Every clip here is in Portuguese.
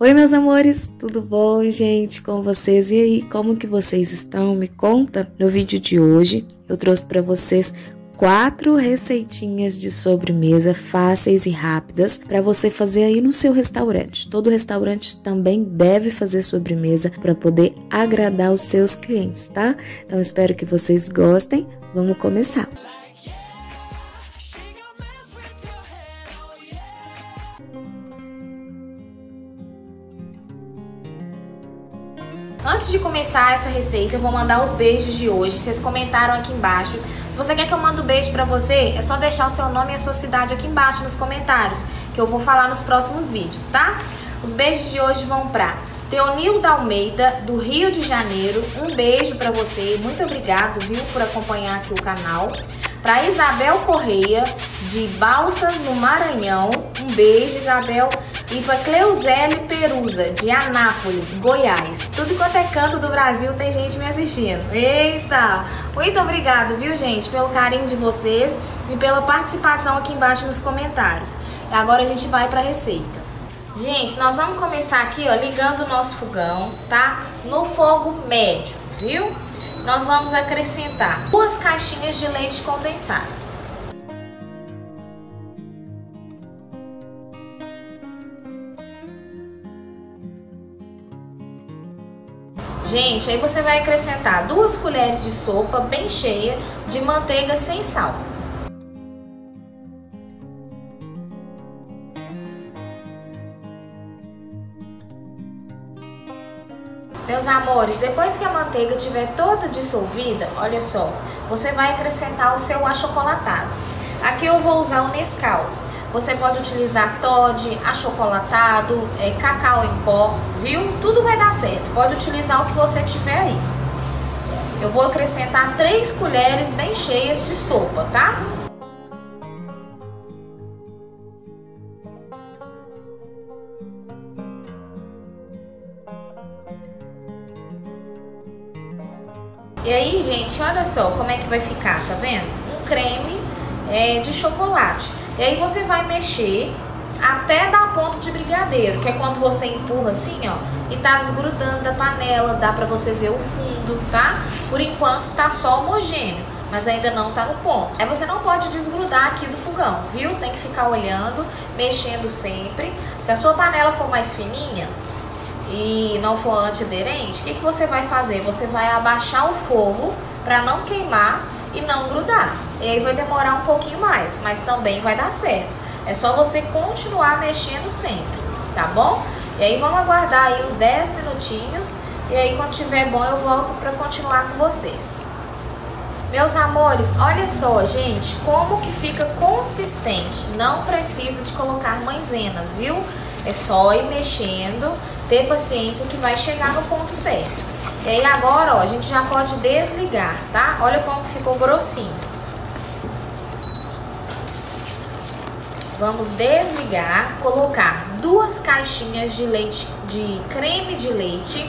Oi, meus amores, tudo bom, gente? Com vocês? E aí, como que vocês estão? Me conta. No vídeo de hoje, eu trouxe para vocês quatro receitinhas de sobremesa fáceis e rápidas para você fazer aí no seu restaurante. Todo restaurante também deve fazer sobremesa para poder agradar os seus clientes, tá? Então espero que vocês gostem. Vamos começar. Antes de começar essa receita, eu vou mandar os beijos de hoje. Vocês comentaram aqui embaixo. Se você quer que eu mande um beijo pra você, é só deixar o seu nome e a sua cidade aqui embaixo nos comentários, que eu vou falar nos próximos vídeos, tá? Os beijos de hoje vão pra Teonilda Almeida, do Rio de Janeiro. Um beijo pra você. Muito obrigado, viu, por acompanhar aqui o canal. Para Isabel Correia, de Balsas, no Maranhão. Um beijo, Isabel. E para Perusa, de Anápolis, Goiás. Tudo quanto é canto do Brasil tem gente me assistindo. Eita! Muito obrigado, viu, gente, pelo carinho de vocês e pela participação aqui embaixo nos comentários. Agora a gente vai para a receita. Gente, nós vamos começar aqui, ó, ligando o nosso fogão, tá? No fogo médio, viu? Nós vamos acrescentar duas caixinhas de leite condensado. Gente, aí você vai acrescentar duas colheres de sopa bem cheia de manteiga sem sal. Meus amores, depois que a manteiga estiver toda dissolvida, olha só, você vai acrescentar o seu achocolatado. Aqui eu vou usar o Nescau. Você pode utilizar Todd, achocolatado, é, cacau em pó, viu? Tudo vai dar certo. Pode utilizar o que você tiver aí. Eu vou acrescentar 3 colheres bem cheias de sopa, tá? E aí, gente, olha só como é que vai ficar, tá vendo? Um creme é, de chocolate. E aí você vai mexer até dar ponto de brigadeiro, que é quando você empurra assim, ó, e tá desgrudando da panela, dá pra você ver o fundo, tá? Por enquanto tá só homogêneo, mas ainda não tá no ponto. Aí você não pode desgrudar aqui do fogão, viu? Tem que ficar olhando, mexendo sempre. Se a sua panela for mais fininha e não for antiaderente, o que, que você vai fazer? Você vai abaixar o fogo para não queimar e não grudar. E aí vai demorar um pouquinho mais, mas também vai dar certo. É só você continuar mexendo sempre, tá bom? E aí vamos aguardar aí uns 10 minutinhos. E aí quando tiver bom eu volto para continuar com vocês. Meus amores, olha só, gente, como que fica consistente. Não precisa de colocar maisena, viu? É só ir mexendo, ter paciência que vai chegar no ponto certo. E aí agora, ó, a gente já pode desligar, tá? Olha como ficou grossinho. Vamos desligar, colocar duas caixinhas de leite, de creme de leite.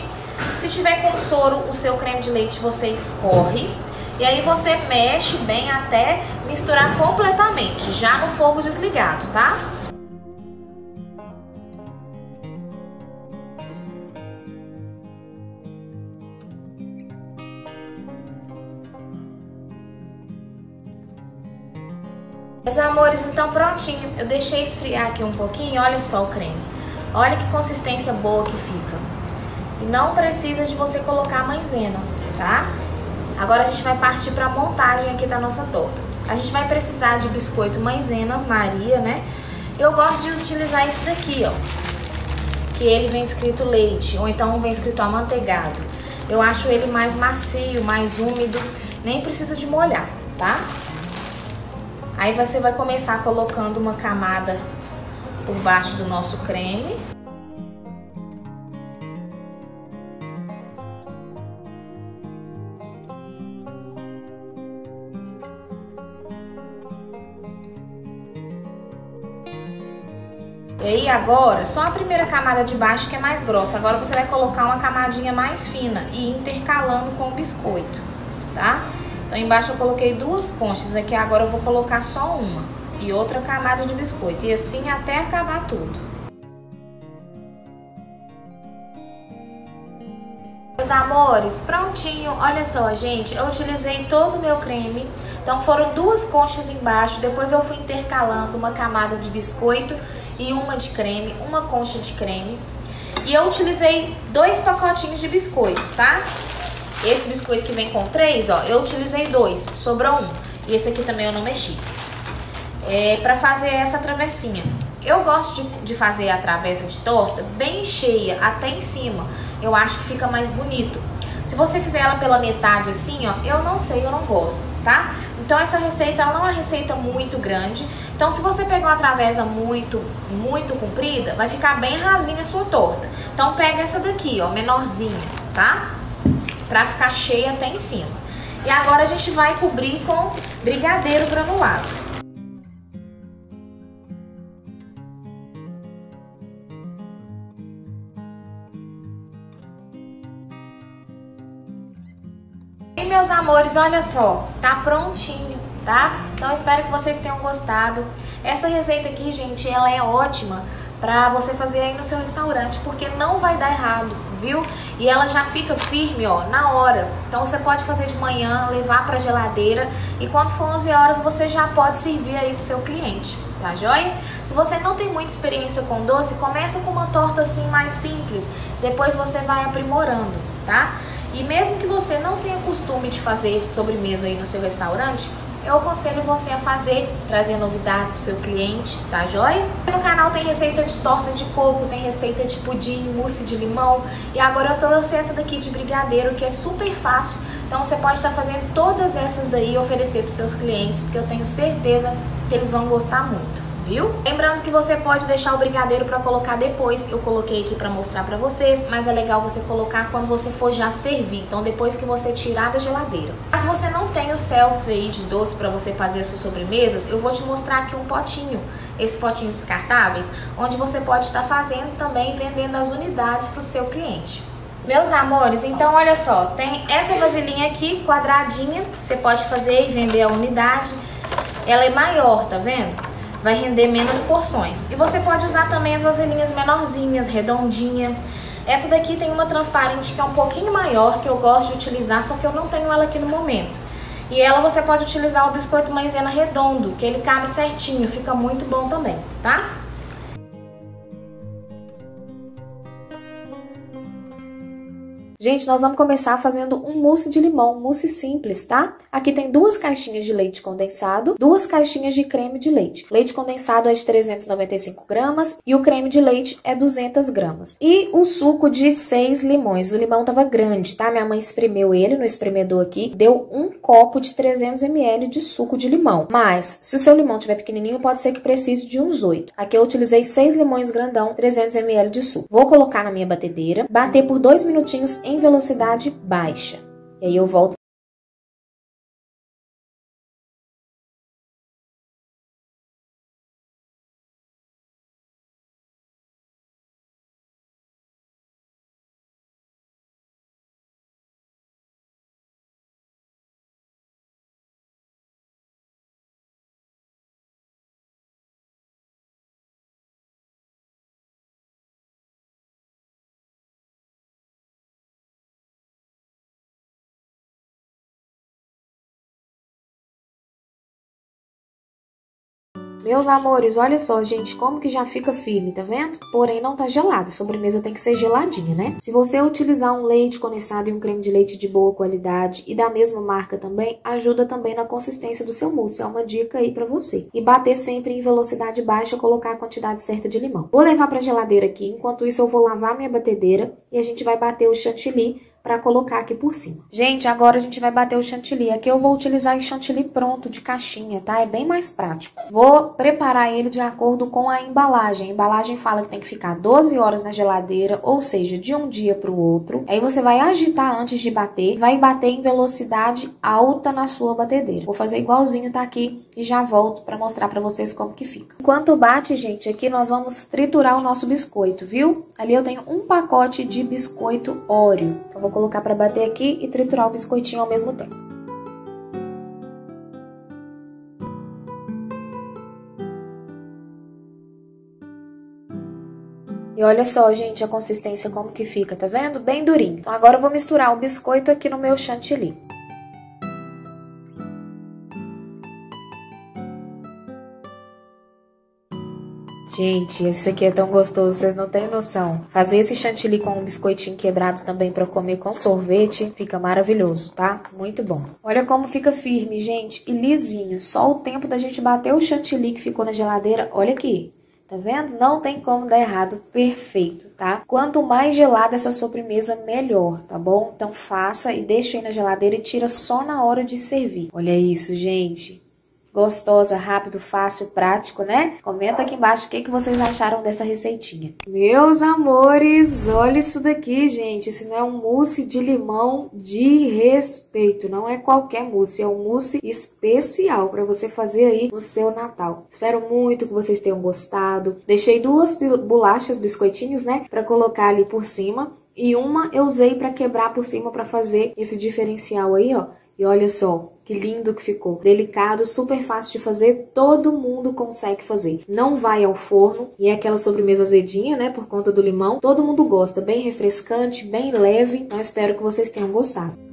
Se tiver com soro, o seu creme de leite você escorre. E aí você mexe bem até misturar completamente, já no fogo desligado, tá? Meus amores, então prontinho. Eu deixei esfriar aqui um pouquinho, olha só o creme. Olha que consistência boa que fica. E não precisa de você colocar maisena, tá? Agora a gente vai partir para a montagem aqui da nossa torta. A gente vai precisar de biscoito maisena Maria, né? Eu gosto de utilizar esse daqui, ó. Que ele vem escrito leite, ou então vem escrito amanteigado. Eu acho ele mais macio, mais úmido, nem precisa de molhar, tá? Aí você vai começar colocando uma camada por baixo do nosso creme. E aí agora, só a primeira camada de baixo que é mais grossa. Agora você vai colocar uma camadinha mais fina e intercalando com o biscoito, tá? Então embaixo eu coloquei duas conchas, aqui agora eu vou colocar só uma e outra camada de biscoito. E assim até acabar tudo. meus amores, prontinho. Olha só, gente, eu utilizei todo o meu creme. Então foram duas conchas embaixo, depois eu fui intercalando uma camada de biscoito e uma de creme, uma concha de creme. E eu utilizei dois pacotinhos de biscoito, tá? Esse biscoito que vem com três, ó, eu utilizei dois, sobrou um. E esse aqui também eu não mexi. É pra fazer essa travessinha. Eu gosto de, de fazer a travessa de torta bem cheia, até em cima. Eu acho que fica mais bonito. Se você fizer ela pela metade assim, ó, eu não sei, eu não gosto, tá? Então essa receita ela não é uma receita muito grande. Então se você pegar uma travessa muito, muito comprida, vai ficar bem rasinha a sua torta. Então pega essa daqui, ó, menorzinha, tá? Pra ficar cheia até em cima. E agora a gente vai cobrir com brigadeiro granulado. E meus amores, olha só, tá prontinho, tá? Então espero que vocês tenham gostado. Essa receita aqui, gente, ela é ótima para você fazer aí no seu restaurante, porque não vai dar errado, viu? E ela já fica firme, ó, na hora. Então você pode fazer de manhã, levar para geladeira e quando for 11 horas você já pode servir aí pro seu cliente, tá joia? Se você não tem muita experiência com doce, começa com uma torta assim mais simples, depois você vai aprimorando, tá? E mesmo que você não tenha costume de fazer sobremesa aí no seu restaurante, eu aconselho você a fazer, trazer novidades para o seu cliente, tá joia? No canal tem receita de torta de coco, tem receita de pudim, mousse de limão. E agora eu trouxe essa daqui de brigadeiro que é super fácil, então você pode estar fazendo todas essas daí e oferecer para os seus clientes, porque eu tenho certeza que eles vão gostar muito viu? Lembrando que você pode deixar o brigadeiro para colocar depois, eu coloquei aqui para mostrar para vocês, mas é legal você colocar quando você for já servir, então depois que você tirar da geladeira. Mas se você não tem os selfies aí de doce para você fazer as suas sobremesas, eu vou te mostrar aqui um potinho, esses potinhos descartáveis, onde você pode estar fazendo também vendendo as unidades para o seu cliente. Meus amores, então olha só, tem essa vasilhinha aqui, quadradinha, você pode fazer e vender a unidade. Ela é maior, tá vendo? Vai render menos porções. E você pode usar também as vasilhinhas menorzinhas, redondinha. Essa daqui tem uma transparente que é um pouquinho maior, que eu gosto de utilizar, só que eu não tenho ela aqui no momento. E ela você pode utilizar o biscoito maisena redondo, que ele cabe certinho, fica muito bom também, tá? Gente, nós vamos começar fazendo um mousse de limão, mousse simples, tá? Aqui tem duas caixinhas de leite condensado, duas caixinhas de creme de leite. Leite condensado é de 395 gramas e o creme de leite é 200 gramas. E o suco de seis limões. O limão tava grande, tá? Minha mãe espremeu ele no espremedor aqui, deu um copo de 300 ml de suco de limão. Mas, se o seu limão tiver pequenininho, pode ser que precise de uns 8. Aqui eu utilizei seis limões grandão, 300 ml de suco. Vou colocar na minha batedeira, bater por dois minutinhos em velocidade baixa. E aí eu volto Meus amores, olha só, gente, como que já fica firme, tá vendo? Porém, não tá gelado. Sobremesa tem que ser geladinha, né? Se você utilizar um leite condensado e um creme de leite de boa qualidade e da mesma marca também, ajuda também na consistência do seu mousse. É uma dica aí pra você. E bater sempre em velocidade baixa, colocar a quantidade certa de limão. Vou levar pra geladeira aqui. Enquanto isso, eu vou lavar minha batedeira e a gente vai bater o chantilly para colocar aqui por cima. Gente, agora a gente vai bater o chantilly. Aqui eu vou utilizar o chantilly pronto de caixinha, tá? É bem mais prático. Vou preparar ele de acordo com a embalagem. A embalagem fala que tem que ficar 12 horas na geladeira, ou seja, de um dia para o outro. Aí você vai agitar antes de bater, vai bater em velocidade alta na sua batedeira. Vou fazer igualzinho tá aqui e já volto para mostrar para vocês como que fica. Enquanto bate, gente, aqui nós vamos triturar o nosso biscoito, viu? Ali eu tenho um pacote de biscoito Oreo. Então, vou colocar para bater aqui e triturar o biscoitinho ao mesmo tempo. E olha só, gente, a consistência como que fica, tá vendo? Bem durinho. Então agora eu vou misturar o biscoito aqui no meu chantilly. Gente, esse aqui é tão gostoso, vocês não têm noção. Fazer esse chantilly com um biscoitinho quebrado também para comer com sorvete fica maravilhoso, tá? Muito bom. Olha como fica firme, gente, e lisinho. Só o tempo da gente bater o chantilly que ficou na geladeira, olha aqui. Tá vendo? Não tem como dar errado. Perfeito, tá? Quanto mais gelada essa sobremesa, melhor, tá bom? Então faça e deixa aí na geladeira e tira só na hora de servir. Olha isso, gente gostosa, rápido, fácil, prático, né? Comenta aqui embaixo o que, que vocês acharam dessa receitinha. Meus amores, olha isso daqui, gente. Isso não é um mousse de limão de respeito. Não é qualquer mousse, é um mousse especial para você fazer aí no seu Natal. Espero muito que vocês tenham gostado. Deixei duas bolachas, biscoitinhos, né? Para colocar ali por cima. E uma eu usei para quebrar por cima para fazer esse diferencial aí, ó. E olha só, que lindo que ficou. Delicado, super fácil de fazer, todo mundo consegue fazer. Não vai ao forno e é aquela sobremesa azedinha, né, por conta do limão. Todo mundo gosta, bem refrescante, bem leve. Então espero que vocês tenham gostado.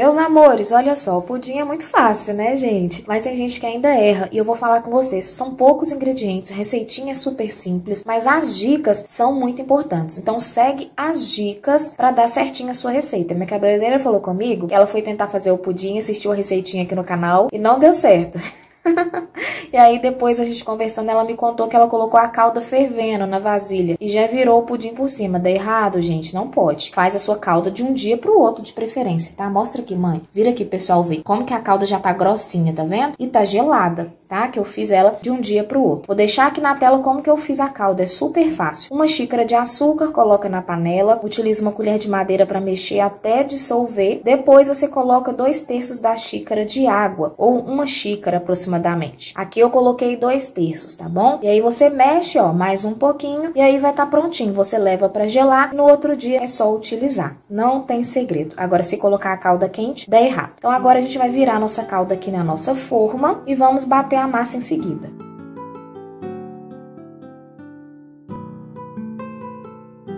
Meus amores, olha só, o pudim é muito fácil, né, gente? Mas tem gente que ainda erra e eu vou falar com vocês. São poucos ingredientes, a receitinha é super simples, mas as dicas são muito importantes. Então segue as dicas para dar certinho a sua receita. Minha cabeleireira falou comigo que ela foi tentar fazer o pudim, assistiu a receitinha aqui no canal e não deu certo. e aí depois a gente conversando, ela me contou que ela colocou a calda fervendo na vasilha e já virou o pudim por cima. Dá errado, gente, não pode. Faz a sua calda de um dia pro outro de preferência, tá? Mostra aqui, mãe. Vira aqui, pessoal, ver como que a calda já tá grossinha, tá vendo? E tá gelada tá? Que eu fiz ela de um dia pro outro. Vou deixar aqui na tela como que eu fiz a calda, é super fácil. Uma xícara de açúcar, coloca na panela, utiliza uma colher de madeira para mexer até dissolver. Depois você coloca dois terços da xícara de água, ou uma xícara aproximadamente. Aqui eu coloquei dois terços, tá bom? E aí você mexe, ó, mais um pouquinho, e aí vai estar tá prontinho. Você leva para gelar, no outro dia é só utilizar. Não tem segredo. Agora, se colocar a calda quente, dá errado. Então agora a gente vai virar nossa calda aqui na nossa forma e vamos bater a massa em seguida.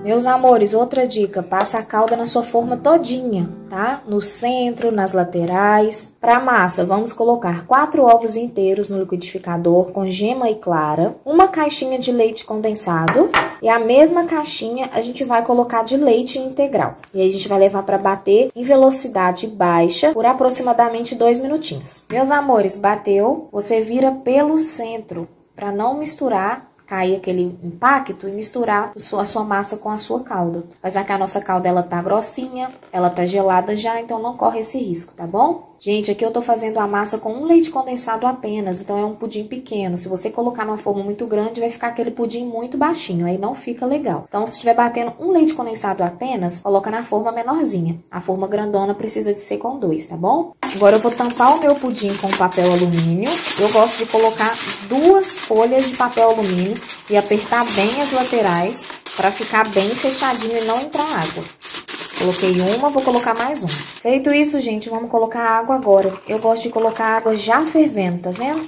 Meus amores, outra dica, passa a calda na sua forma todinha, tá? No centro, nas laterais. Para massa, vamos colocar quatro ovos inteiros no liquidificador com gema e clara, uma caixinha de leite condensado e a mesma caixinha a gente vai colocar de leite integral. E aí a gente vai levar para bater em velocidade baixa por aproximadamente dois minutinhos. Meus amores, bateu, você vira pelo centro para não misturar cair aquele impacto e misturar a sua massa com a sua calda. Mas aqui a nossa calda ela tá grossinha, ela tá gelada já, então não corre esse risco, tá bom? Gente, aqui eu tô fazendo a massa com um leite condensado apenas, então é um pudim pequeno. Se você colocar numa forma muito grande, vai ficar aquele pudim muito baixinho, aí não fica legal. Então, se estiver batendo um leite condensado apenas, coloca na forma menorzinha. A forma grandona precisa de ser com dois, tá bom? Agora eu vou tampar o meu pudim com papel alumínio. Eu gosto de colocar duas folhas de papel alumínio e apertar bem as laterais para ficar bem fechadinho e não entrar água. Coloquei uma, vou colocar mais uma. Feito isso, gente, vamos colocar água agora. Eu gosto de colocar água já fervendo, tá vendo?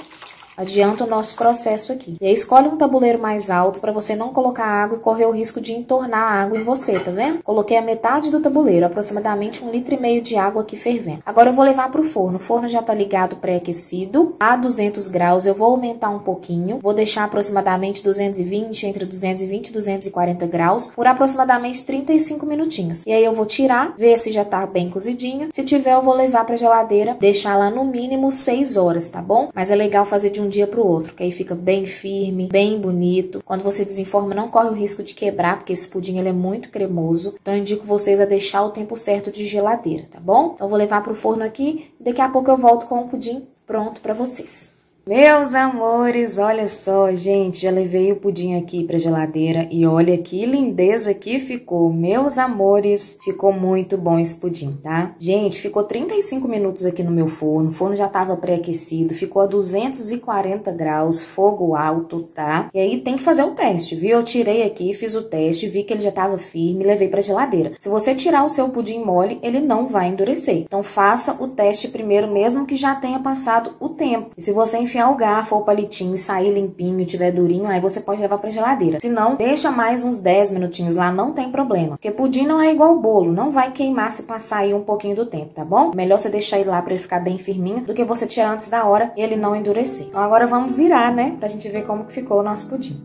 Adianta o nosso processo aqui. E aí escolhe um tabuleiro mais alto para você não colocar água e correr o risco de entornar a água em você, tá vendo? Coloquei a metade do tabuleiro, aproximadamente um litro e meio de água aqui fervendo. Agora eu vou levar para o forno. O forno já tá ligado pré-aquecido a 200 graus. Eu vou aumentar um pouquinho. Vou deixar aproximadamente 220, entre 220 e 240 graus, por aproximadamente 35 minutinhos. E aí eu vou tirar, ver se já tá bem cozidinho. Se tiver, eu vou levar para geladeira, deixar lá no mínimo 6 horas, tá bom? Mas é legal fazer de um dia para o outro, que aí fica bem firme, bem bonito. Quando você desenforma, não corre o risco de quebrar, porque esse pudim ele é muito cremoso. Então eu indico vocês a deixar o tempo certo de geladeira, tá bom? Então eu vou levar para o forno aqui, daqui a pouco eu volto com o pudim pronto para vocês. Meus amores, olha só, gente, já levei o pudim aqui pra geladeira e olha que lindeza que ficou. Meus amores, ficou muito bom esse pudim, tá? Gente, ficou 35 minutos aqui no meu forno, o forno já tava pré-aquecido, ficou a 240 graus, fogo alto, tá? E aí tem que fazer o teste, viu? Eu tirei aqui, fiz o teste, vi que ele já tava firme, levei pra geladeira. Se você tirar o seu pudim mole, ele não vai endurecer. Então faça o teste primeiro, mesmo que já tenha passado o tempo. E se você enfiar o garfo ou o palitinho e sair limpinho, tiver durinho, aí você pode levar pra geladeira. Se não, deixa mais uns 10 minutinhos lá, não tem problema. Porque pudim não é igual bolo, não vai queimar se passar aí um pouquinho do tempo, tá bom? Melhor você deixar ele lá pra ele ficar bem firminho do que você tirar antes da hora e ele não endurecer. Então agora vamos virar, né? Pra gente ver como que ficou o nosso pudim.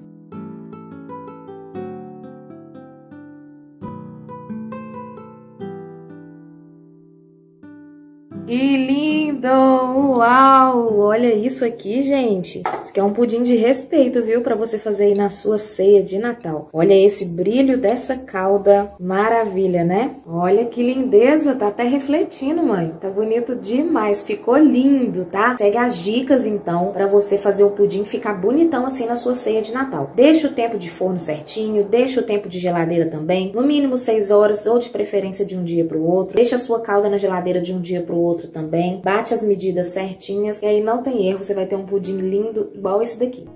Que lindo! Uau! Olha isso aqui, gente. Isso aqui é um pudim de respeito, viu? Para você fazer aí na sua ceia de Natal. Olha esse brilho dessa calda. Maravilha, né? Olha que lindeza. Tá até refletindo, mãe. Tá bonito demais. Ficou lindo, tá? Segue as dicas, então, para você fazer o pudim ficar bonitão assim na sua ceia de Natal. Deixa o tempo de forno certinho. Deixa o tempo de geladeira também. No mínimo 6 horas ou de preferência de um dia para o outro. Deixa a sua calda na geladeira de um dia para o outro também. Bate as medidas certinhas e aí não tem erro, você vai ter um pudim lindo igual esse daqui.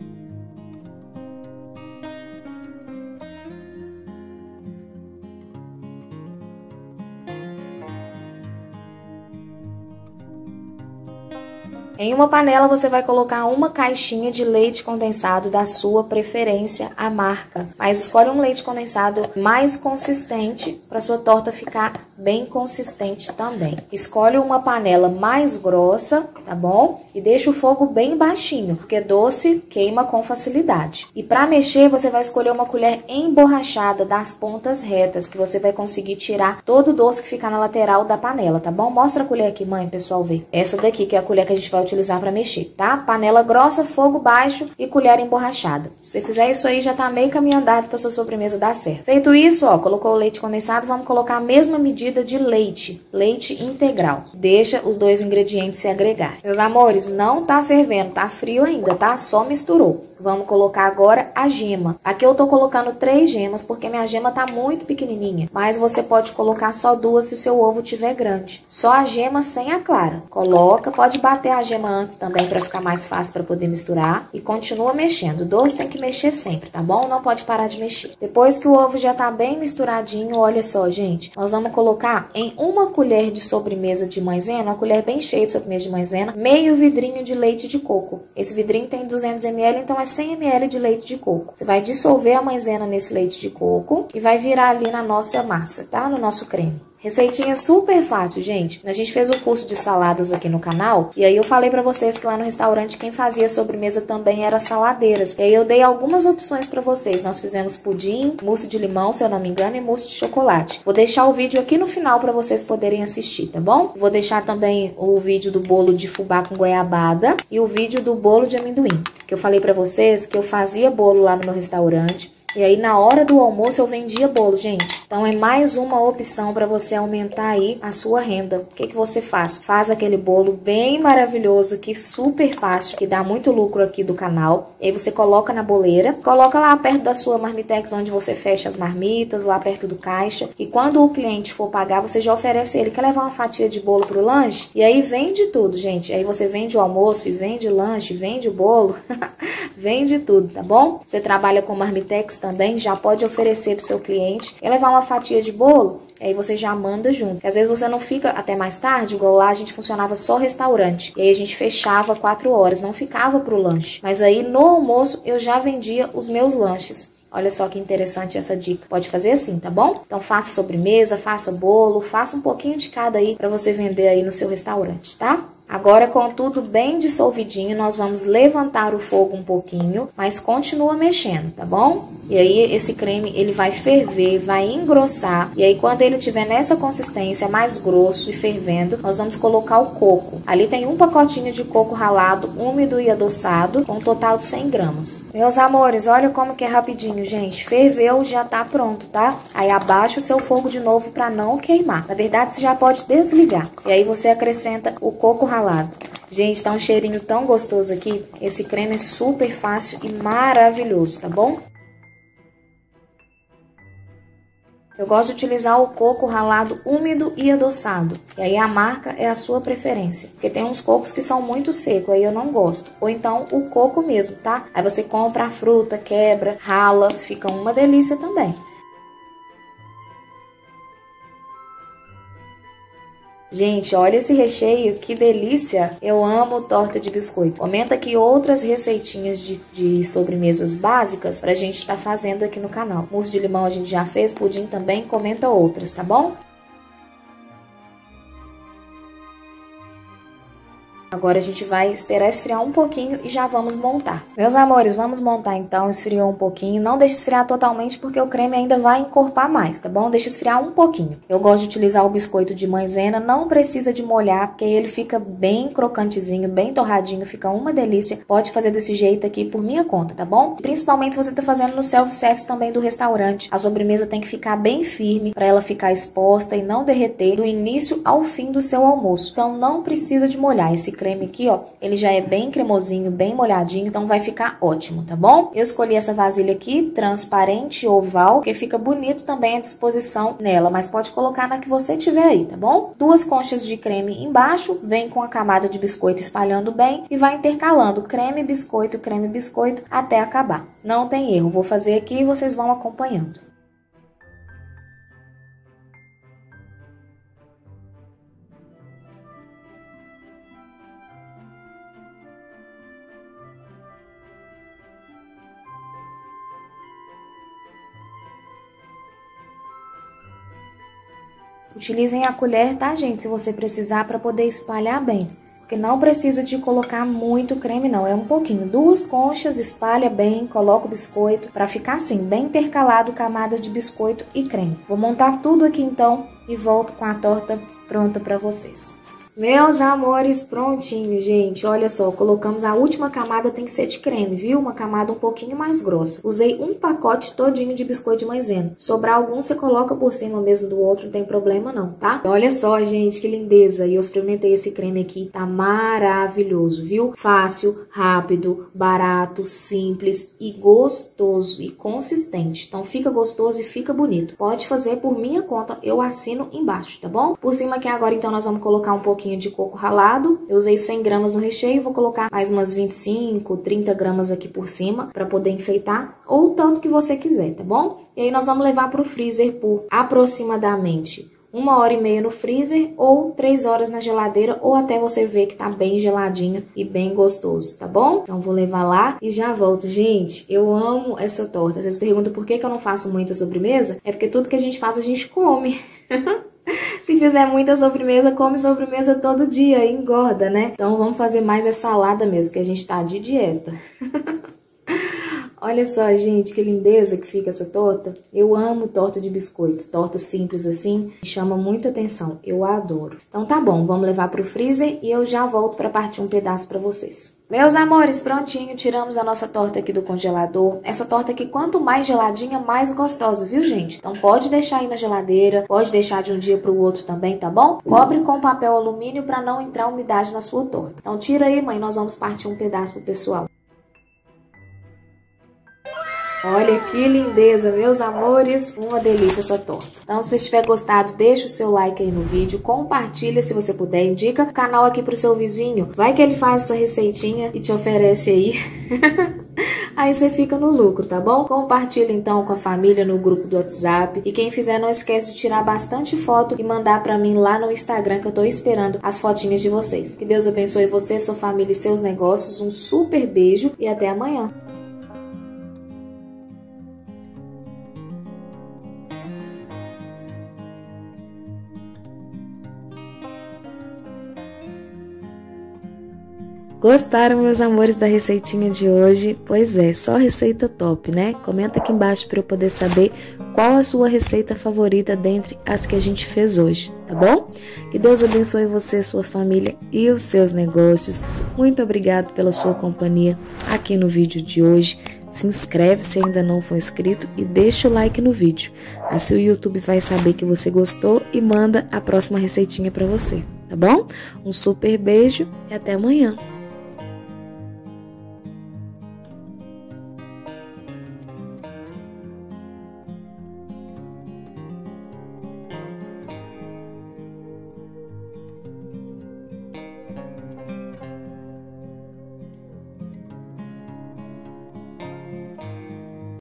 Em uma panela você vai colocar uma caixinha de leite condensado da sua preferência, a marca. Mas escolhe um leite condensado mais consistente para sua torta ficar bem consistente também. Escolhe uma panela mais grossa, tá bom? E deixa o fogo bem baixinho, porque doce queima com facilidade. E para mexer, você vai escolher uma colher emborrachada das pontas retas, que você vai conseguir tirar todo o doce que ficar na lateral da panela, tá bom? Mostra a colher aqui, mãe, pessoal ver. Essa daqui que é a colher que a gente vai utilizar para mexer, tá? Panela grossa, fogo baixo e colher emborrachada. Se você fizer isso aí, já tá meio caminho andado para sua sobremesa dar certo. Feito isso, ó, colocou o leite condensado, vamos colocar a mesma medida de leite, leite integral. Deixa os dois ingredientes se agregar. Meus amores, não tá fervendo, tá frio ainda, tá? Só misturou. Vamos colocar agora a gema. Aqui eu tô colocando três gemas porque minha gema tá muito pequenininha. Mas você pode colocar só duas se o seu ovo tiver grande. Só a gema sem a clara. Coloca, pode bater a gema antes também para ficar mais fácil para poder misturar. E continua mexendo. O doce tem que mexer sempre, tá bom? Não pode parar de mexer. Depois que o ovo já tá bem misturadinho, olha só, gente. Nós vamos colocar em uma colher de sobremesa de maisena, uma colher bem cheia de sobremesa de maisena, meio vidrinho de leite de coco. Esse vidrinho tem 200 ml, então é 100 ml de leite de coco. Você vai dissolver a maisena nesse leite de coco e vai virar ali na nossa massa, tá? No nosso creme. Receitinha super fácil, gente. A gente fez o um curso de saladas aqui no canal e aí eu falei para vocês que lá no restaurante quem fazia sobremesa também era saladeiras. E aí eu dei algumas opções para vocês. Nós fizemos pudim, mousse de limão, se eu não me engano, e mousse de chocolate. Vou deixar o vídeo aqui no final para vocês poderem assistir, tá bom? Vou deixar também o vídeo do bolo de fubá com goiabada e o vídeo do bolo de amendoim. Que eu falei para vocês que eu fazia bolo lá no meu restaurante e aí, na hora do almoço, eu vendia bolo, gente. Então, é mais uma opção para você aumentar aí a sua renda. O que, que você faz? Faz aquele bolo bem maravilhoso, que super fácil, que dá muito lucro aqui do canal. E aí, você coloca na boleira, coloca lá perto da sua marmitex, onde você fecha as marmitas, lá perto do caixa. E quando o cliente for pagar, você já oferece ele. Quer levar uma fatia de bolo pro lanche? E aí, vende tudo, gente. Aí, você vende o almoço, e vende o lanche, vende o bolo. vende tudo, tá bom? Você trabalha com marmitex também, já pode oferecer para o seu cliente. E levar uma fatia de bolo, aí você já manda junto. Às vezes você não fica até mais tarde, igual lá a gente funcionava só restaurante. E aí a gente fechava quatro horas, não ficava pro lanche. Mas aí no almoço eu já vendia os meus lanches. Olha só que interessante essa dica. Pode fazer assim, tá bom? Então faça sobremesa, faça bolo, faça um pouquinho de cada aí para você vender aí no seu restaurante, tá? Agora, com tudo bem dissolvidinho, nós vamos levantar o fogo um pouquinho, mas continua mexendo, tá bom? E aí, esse creme, ele vai ferver, vai engrossar. E aí, quando ele tiver nessa consistência, mais grosso e fervendo, nós vamos colocar o coco. Ali tem um pacotinho de coco ralado, úmido e adoçado, com um total de 100 gramas. Meus amores, olha como que é rapidinho, gente. Ferveu, já tá pronto, tá? Aí, abaixa o seu fogo de novo para não queimar. Na verdade, você já pode desligar. E aí, você acrescenta o coco ralado. Gente, tá um cheirinho tão gostoso aqui. Esse creme é super fácil e maravilhoso, tá bom? Eu gosto de utilizar o coco ralado úmido e adoçado. E aí a marca é a sua preferência. Porque tem uns cocos que são muito secos, aí eu não gosto. Ou então o coco mesmo, tá? Aí você compra a fruta, quebra, rala, fica uma delícia também. Gente, olha esse recheio, que delícia! Eu amo torta de biscoito. Comenta aqui outras receitinhas de, de sobremesas básicas pra gente estar tá fazendo aqui no canal. Mousse de limão a gente já fez, pudim também, comenta outras, tá bom? Agora a gente vai esperar esfriar um pouquinho e já vamos montar. Meus amores, vamos montar então, esfriou um pouquinho. Não deixe esfriar totalmente porque o creme ainda vai encorpar mais, tá bom? Deixa esfriar um pouquinho. Eu gosto de utilizar o biscoito de maisena, não precisa de molhar, porque ele fica bem crocantezinho, bem torradinho, fica uma delícia. Pode fazer desse jeito aqui por minha conta, tá bom? Principalmente se você tá fazendo no self-service também do restaurante. A sobremesa tem que ficar bem firme para ela ficar exposta e não derreter do início ao fim do seu almoço. Então não precisa de molhar esse creme aqui, ó, ele já é bem cremosinho, bem molhadinho, então vai ficar ótimo, tá bom? Eu escolhi essa vasilha aqui, transparente, oval, que fica bonito também a disposição nela, mas pode colocar na que você tiver aí, tá bom? Duas conchas de creme embaixo, vem com a camada de biscoito espalhando bem e vai intercalando creme, biscoito, creme, biscoito até acabar. Não tem erro, vou fazer aqui e vocês vão acompanhando. Utilizem a colher, tá, gente? Se você precisar para poder espalhar bem. Porque não precisa de colocar muito creme, não. É um pouquinho. Duas conchas, espalha bem, coloca o biscoito para ficar assim, bem intercalado camada de biscoito e creme. Vou montar tudo aqui então e volto com a torta pronta para vocês. Meus amores, prontinho, gente. Olha só, colocamos a última camada, tem que ser de creme, viu? Uma camada um pouquinho mais grossa. Usei um pacote todinho de biscoito de maisena. Sobrar algum, você coloca por cima mesmo do outro, não tem problema não, tá? Olha só, gente, que lindeza. E eu experimentei esse creme aqui, tá maravilhoso, viu? Fácil, rápido, barato, simples e gostoso e consistente. Então fica gostoso e fica bonito. Pode fazer por minha conta, eu assino embaixo, tá bom? Por cima aqui agora, então, nós vamos colocar um pouquinho pouquinho de coco ralado. Eu usei 100 gramas no recheio, vou colocar mais umas 25, 30 gramas aqui por cima para poder enfeitar, ou o tanto que você quiser, tá bom? E aí nós vamos levar para o freezer por aproximadamente uma hora e meia no freezer ou três horas na geladeira ou até você ver que tá bem geladinho e bem gostoso, tá bom? Então vou levar lá e já volto. Gente, eu amo essa torta. Vocês perguntam por que, que eu não faço muita sobremesa? É porque tudo que a gente faz a gente come. Se fizer muita sobremesa, come sobremesa todo dia, engorda, né? Então vamos fazer mais essa salada mesmo, que a gente tá de dieta. Olha só, gente, que lindeza que fica essa torta. Eu amo torta de biscoito. Torta simples assim, chama muita atenção. Eu adoro. Então tá bom, vamos levar pro freezer e eu já volto para partir um pedaço para vocês. Meus amores, prontinho, tiramos a nossa torta aqui do congelador. Essa torta aqui, quanto mais geladinha, mais gostosa, viu, gente? Então pode deixar aí na geladeira, pode deixar de um dia para o outro também, tá bom? Cobre com papel alumínio para não entrar umidade na sua torta. Então tira aí, mãe, nós vamos partir um pedaço pro pessoal. Olha que lindeza, meus amores. Uma delícia essa torta. Então, se tiver gostado, deixa o seu like aí no vídeo. Compartilha se você puder. Indica o canal aqui pro seu vizinho. Vai que ele faz essa receitinha e te oferece aí. aí você fica no lucro, tá bom? Compartilha então com a família no grupo do WhatsApp. E quem fizer, não esquece de tirar bastante foto e mandar para mim lá no Instagram que eu tô esperando as fotinhas de vocês. Que Deus abençoe você, sua família e seus negócios. Um super beijo e até amanhã. Gostaram, meus amores, da receitinha de hoje? Pois é, só receita top, né? Comenta aqui embaixo para eu poder saber qual a sua receita favorita dentre as que a gente fez hoje, tá bom? Que Deus abençoe você, sua família e os seus negócios. Muito obrigado pela sua companhia aqui no vídeo de hoje. Se inscreve se ainda não for inscrito e deixa o like no vídeo. Assim o YouTube vai saber que você gostou e manda a próxima receitinha para você, tá bom? Um super beijo e até amanhã.